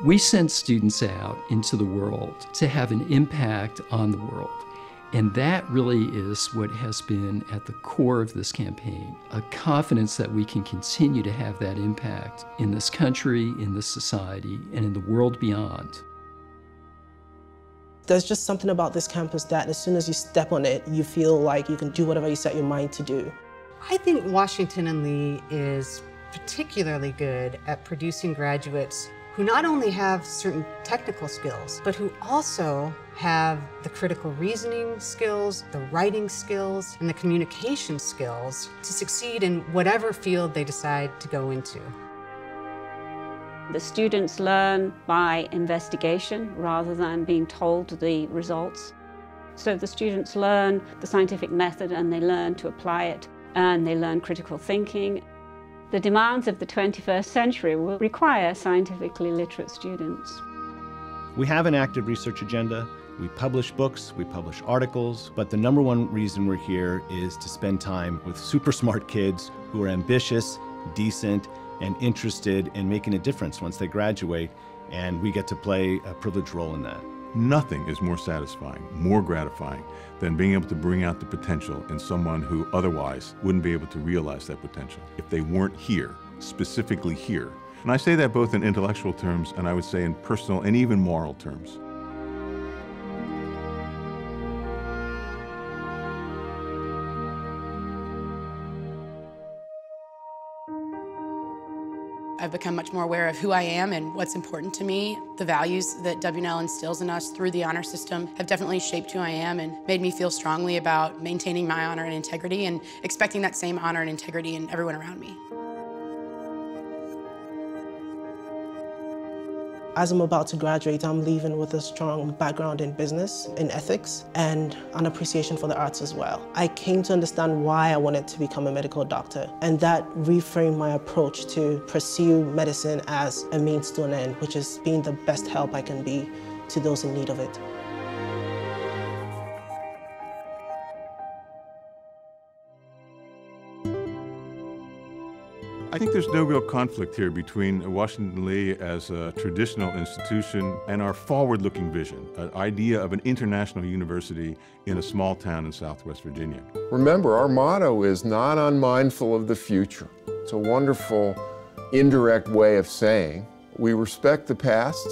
We send students out into the world to have an impact on the world. And that really is what has been at the core of this campaign a confidence that we can continue to have that impact in this country, in this society, and in the world beyond. There's just something about this campus that as soon as you step on it, you feel like you can do whatever you set your mind to do. I think Washington and Lee is particularly good at producing graduates who not only have certain technical skills, but who also have the critical reasoning skills, the writing skills, and the communication skills to succeed in whatever field they decide to go into. The students learn by investigation rather than being told the results. So the students learn the scientific method and they learn to apply it and they learn critical thinking. The demands of the 21st century will require scientifically literate students. We have an active research agenda. We publish books, we publish articles, but the number one reason we're here is to spend time with super smart kids who are ambitious, decent, and interested in making a difference once they graduate, and we get to play a privileged role in that. Nothing is more satisfying, more gratifying than being able to bring out the potential in someone who otherwise wouldn't be able to realize that potential if they weren't here, specifically here. And I say that both in intellectual terms and I would say in personal and even moral terms. I've become much more aware of who I am and what's important to me. The values that W&L instills in us through the honor system have definitely shaped who I am and made me feel strongly about maintaining my honor and integrity and expecting that same honor and integrity in everyone around me. As I'm about to graduate, I'm leaving with a strong background in business, in ethics, and an appreciation for the arts as well. I came to understand why I wanted to become a medical doctor, and that reframed my approach to pursue medicine as a means to an end, which is being the best help I can be to those in need of it. I think there's no real conflict here between Washington Lee as a traditional institution and our forward-looking vision, an idea of an international university in a small town in southwest Virginia. Remember, our motto is not unmindful of the future. It's a wonderful, indirect way of saying we respect the past,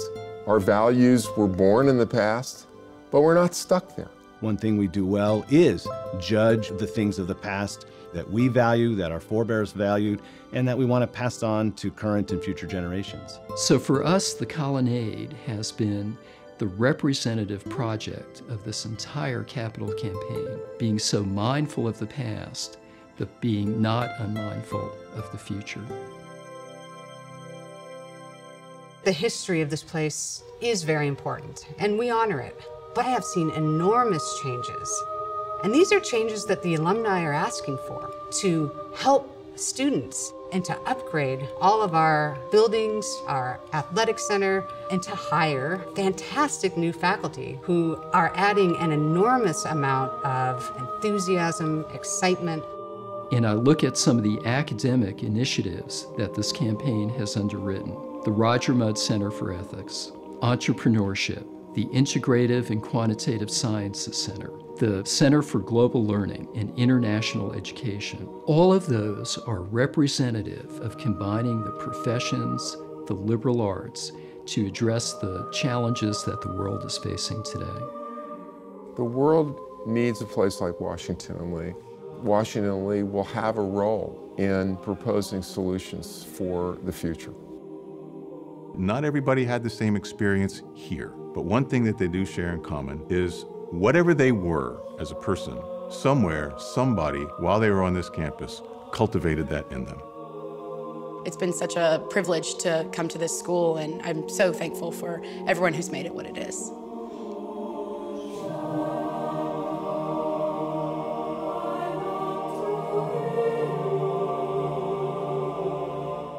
our values were born in the past, but we're not stuck there. One thing we do well is judge the things of the past that we value, that our forebears valued, and that we want to pass on to current and future generations. So for us, the colonnade has been the representative project of this entire capital campaign, being so mindful of the past, but being not unmindful of the future. The history of this place is very important, and we honor it. But I have seen enormous changes. And these are changes that the alumni are asking for to help students and to upgrade all of our buildings, our athletic center, and to hire fantastic new faculty who are adding an enormous amount of enthusiasm, excitement. And I look at some of the academic initiatives that this campaign has underwritten the Roger Mudd Center for Ethics, Entrepreneurship, the Integrative and Quantitative Sciences Center, the Center for Global Learning and International Education. All of those are representative of combining the professions, the liberal arts, to address the challenges that the world is facing today. The world needs a place like Washington and Lee. Washington and Lee will have a role in proposing solutions for the future. Not everybody had the same experience here, but one thing that they do share in common is whatever they were as a person, somewhere, somebody, while they were on this campus, cultivated that in them. It's been such a privilege to come to this school, and I'm so thankful for everyone who's made it what it is.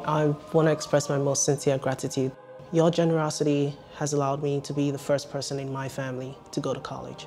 I want to express my most sincere gratitude. Your generosity has allowed me to be the first person in my family to go to college.